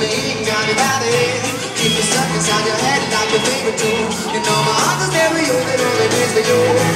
the eating down your body Keep it stuck inside your head like your favorite tune You know my heart is never yours, that only plays for you.